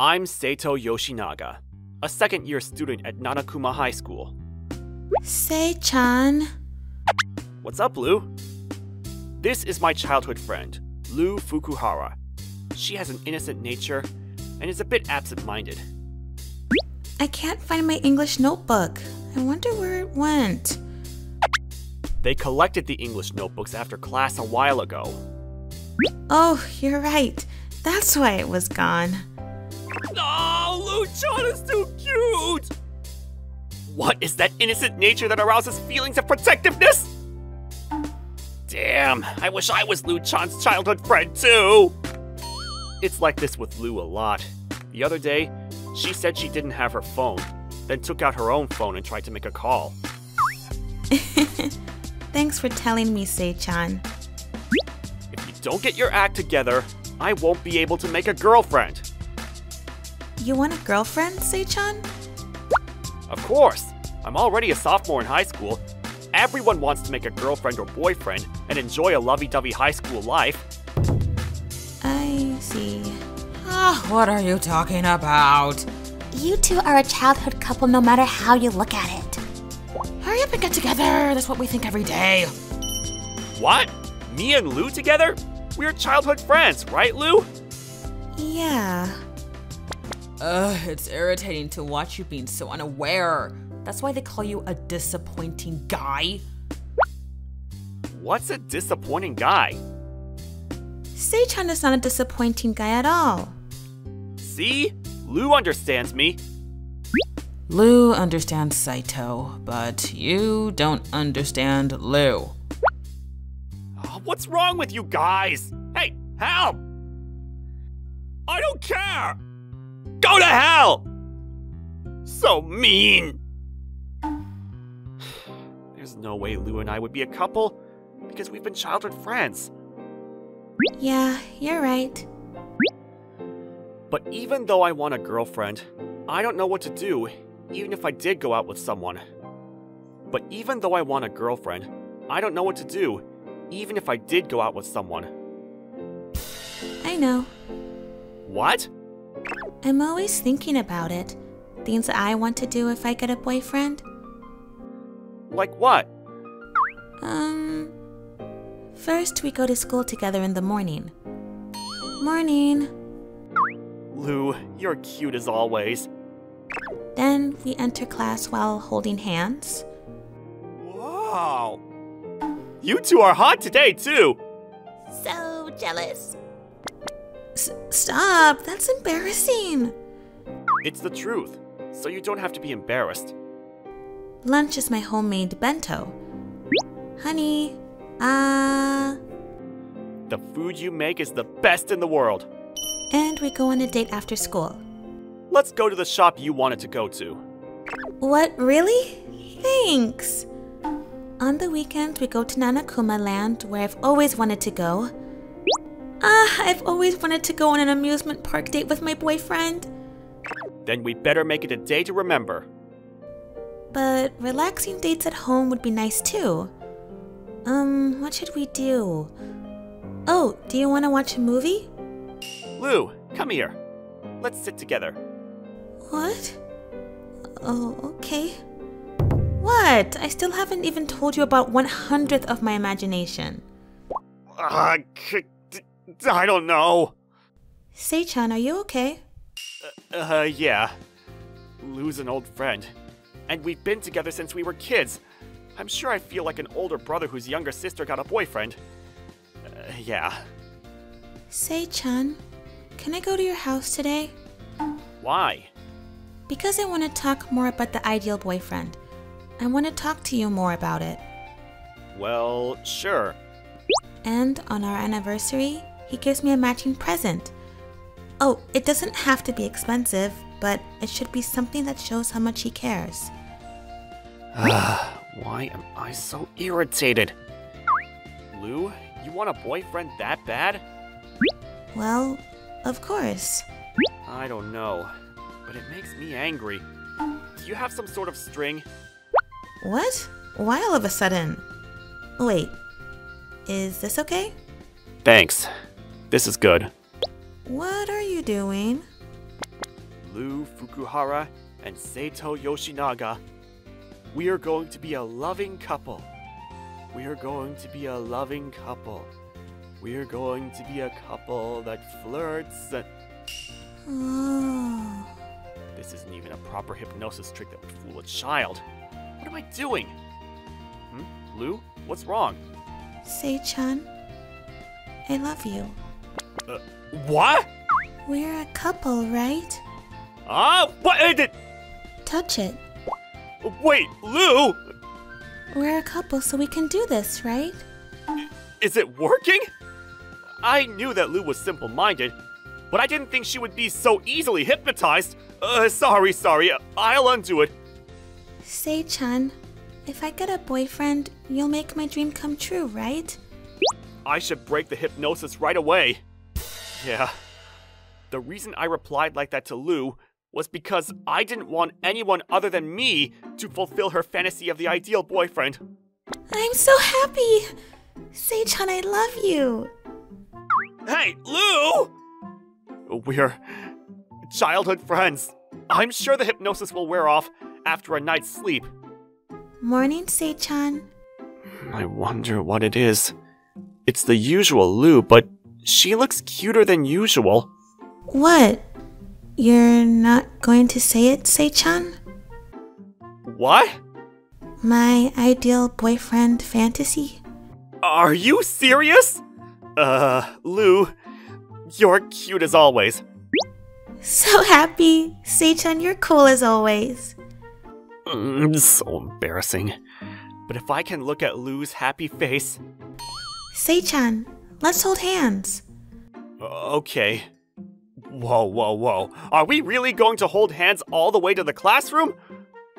I'm Seito Yoshinaga, a second year student at Nanakuma High School. Sei-chan. What's up, Lou? This is my childhood friend, Lou Fukuhara. She has an innocent nature and is a bit absent minded. I can't find my English notebook. I wonder where it went. They collected the English notebooks after class a while ago. Oh, you're right. That's why it was gone. Ah, oh, Lou-chan is too cute! What is that innocent nature that arouses feelings of protectiveness? Damn, I wish I was Lou-chan's childhood friend too! It's like this with Lou a lot. The other day, she said she didn't have her phone, then took out her own phone and tried to make a call. Thanks for telling me, Sei-chan. If you don't get your act together, I won't be able to make a girlfriend. You want a girlfriend, Sei-chan? Of course! I'm already a sophomore in high school. Everyone wants to make a girlfriend or boyfriend and enjoy a lovey dovey high school life. I see. Ah, what are you talking about? You two are a childhood couple no matter how you look at it. Hurry up and get together. That's what we think every day. What? Me and Lou together? We're childhood friends, right, Lou? Yeah. Ugh, it's irritating to watch you being so unaware. That's why they call you a disappointing guy. What's a disappointing guy? Sei-chan is not a disappointing guy at all. See? Lou understands me. Lou understands Seito, but you don't understand Lou. Oh, what's wrong with you guys? Hey, help! I don't care! Go to hell! So mean! There's no way Lou and I would be a couple because we've been childhood friends. Yeah, you're right. But even though I want a girlfriend, I don't know what to do, even if I did go out with someone. But even though I want a girlfriend, I don't know what to do, even if I did go out with someone. I know. What? I'm always thinking about it. Things I want to do if I get a boyfriend. Like what? Um. First, we go to school together in the morning. Morning. Lou, you're cute as always. Then we enter class while holding hands. Wow. You two are hot today, too. So jealous. Stop! That's embarrassing. It's the truth, so you don't have to be embarrassed. Lunch is my homemade bento. Honey, ah. The food you make is the best in the world. and we go on a date after school. Let's go to the shop you wanted to go to. What, really? Thanks. On the weekend, we go to Nanakuma Land, where I've always wanted to go. Ah, I've always wanted to go on an amusement park date with my boyfriend. Then we better make it a day to remember. But relaxing dates at home would be nice too. Um, what should we do? Oh, do you want to watch a movie? Lou, come here. Let's sit together. What? Oh, okay. What? I still haven't even told you about one hundredth of my imagination. Uh, c- d- I don't know. Sei-chan, are you okay? Uh, yeah. Lou's an old friend. And we've been together since we were kids. I'm sure I feel like an older brother whose younger sister got a boyfriend. Uh, yeah. Sei-chan, can I go to your house today? Why? Because I want to talk more about the ideal boyfriend. I want to talk to you more about it. Well, sure. And on our anniversary, he gives me a matching present. Oh, it doesn't have to be expensive, but it should be something that shows how much he cares. Ah, why am I so irritated? Lou, you want a boyfriend that bad? Well, of course. I don't know, but it makes me angry. Do you have some sort of string? What? Why all of a sudden? Wait, is this okay? Thanks. This is good. What are you doing? Lou Fukuhara and Seito Yoshinaga. We are going to be a loving couple. We are going to be a loving couple. We are going to be a couple that flirts and. Oh. This isn't even a proper hypnosis trick that would fool a child. What am I doing? Hmm? Lou? What's wrong? Sei-chan, I love you. Uh, what? We're a couple, right? Ah, what? Uh, did- Touch it. wait, Lou! We're a couple, so we can do this, right? Is it working? I knew that Lou was simple minded, but I didn't think she would be so easily hypnotized. Uh, sorry, sorry. I'll undo it. Sei-chan, if I get a boyfriend, you'll make my dream come true, right? I should break the hypnosis right away. Yeah. The reason I replied like that to Lou was because I didn't want anyone other than me to fulfill her fantasy of the ideal boyfriend. I'm so happy! Sei-chan, I love you! Hey, Lou! We're childhood friends. I'm sure the hypnosis will wear off after a night's sleep. Morning, Sei-chan. I wonder what it is. It's the usual Lou, but she looks cuter than usual. What? You're not going to say it, Sei-chan? What? My ideal boyfriend fantasy? Are you serious? Uh, Lou, you're cute as always. So happy! Sei-chan, you're cool as always. Mm, so embarrassing. But if I can look at Lou's happy face. Sei-chan, let's hold hands. Okay. Whoa, whoa, whoa. Are we really going to hold hands all the way to the classroom?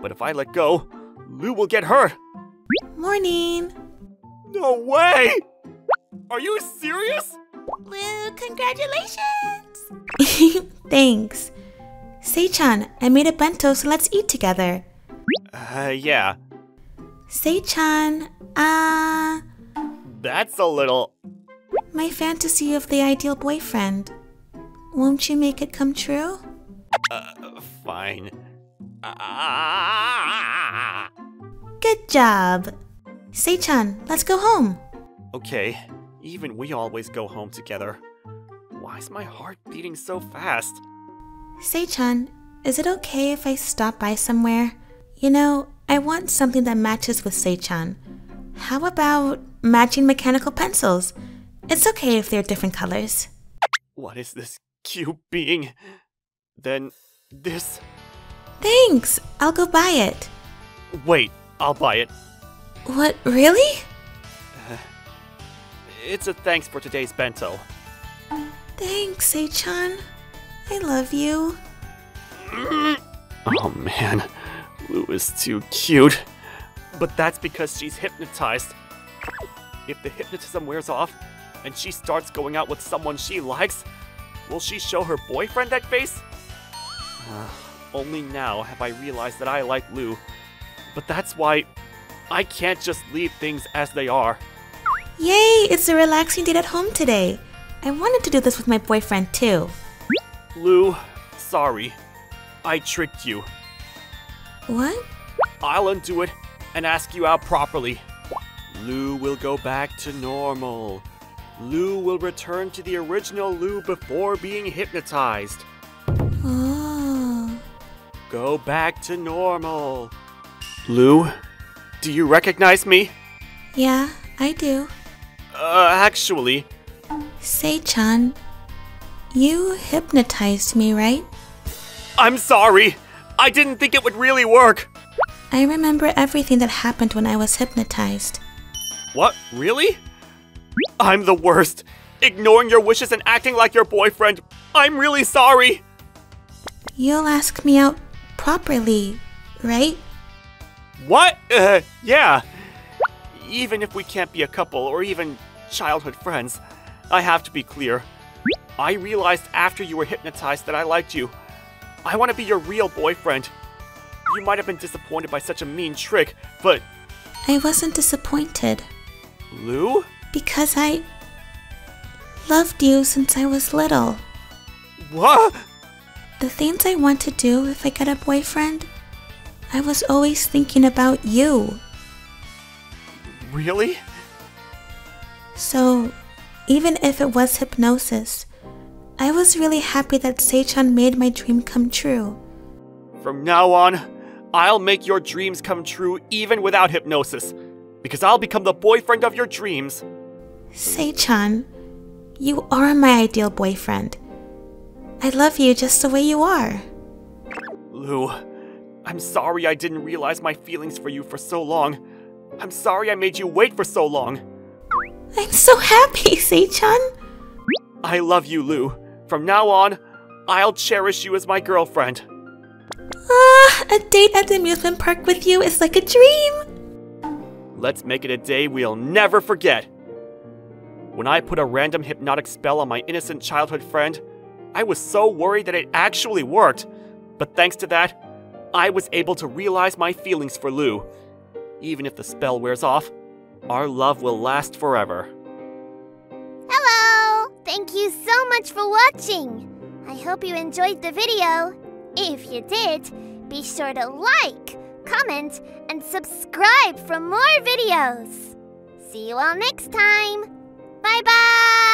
But if I let go, Lou will get hurt. Morning! No way! Are you serious? Lou, congratulations! Thanks. Sei-chan, I made a bento, so let's eat together. Uh, yeah. Sei-chan, ah, That's a little. My fantasy of the ideal boyfriend. Won't you make it come true? Uh, fine. Ah. Good job. Sei-chan, let's go home. Okay, even we always go home together. Why is my heart beating so fast? Sei-chan, is it okay if I stop by somewhere? You know, I want something that matches with Sei-chan. How about matching mechanical pencils? It's okay if they're different colors. What is this cute being? Then this. Thanks, I'll go buy it. Wait, I'll buy it. What, really? Uh, it's a thanks for today's bento. Thanks, Sei-chan. I love you. Mm-hmm. Oh man, Lou is too cute. But that's because she's hypnotized. If the hypnotism wears off and she starts going out with someone she likes, will she show her boyfriend that face? Only now have I realized that I like Lou. But that's why I can't just leave things as they are. Yay, it's a relaxing date at home today. I wanted to do this with my boyfriend too. Lou, sorry. I tricked you. What? I'll undo it and ask you out properly. Lou will go back to normal. Lou will return to the original Lou before being hypnotized. Oh. Go back to normal. Lou, do you recognize me? Yeah, I do. Uh, actually, Sei-chan, you hypnotized me, right? I'm sorry. I didn't think it would really work. I remember everything that happened when I was hypnotized. What? Really? I'm the worst. Ignoring your wishes and acting like your boyfriend. I'm really sorry. You'll ask me out properly, right? What? Uh, yeah. Even if we can't be a couple or even childhood friends, I have to be clear. I realized after you were hypnotized that I liked you. I want to be your real boyfriend. You might have been disappointed by such a mean trick, but I wasn't disappointed Lou? Because I loved you since I was little. What? the things I want to do if I get a boyfriend, I was always thinking about you. Really? So, even if it was hypnosis, I was really happy that Seichan made my dream come true. From now on, I'll make your dreams come true even without hypnosis, because I'll become the boyfriend of your dreams. Seichan, you are my ideal boyfriend. I love you just the way you are. Lou, I'm sorry I didn't realize my feelings for you for so long. I'm sorry I made you wait for so long. I'm so happy, Seichan. I love you, Lou. From now on, I'll cherish you as my girlfriend. Ah, a date at the amusement park with you is like a dream. Let's make it a day we'll never forget. When I put a random hypnotic spell on my innocent childhood friend, I was so worried that it actually worked. But thanks to that, I was able to realize my feelings for Lou. Even if the spell wears off, our love will last forever. Hello! Thank you so much for watching. I hope you enjoyed the video. If you did, be sure to like, comment, and subscribe for more videos. See you all next time. バイバーイ。